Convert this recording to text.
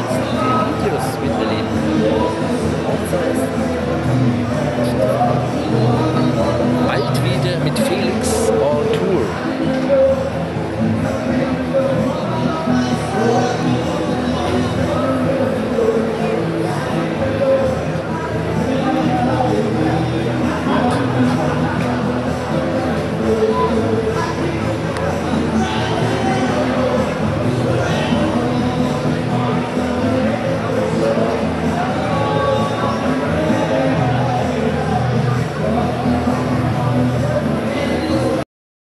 gets ridiculous with the.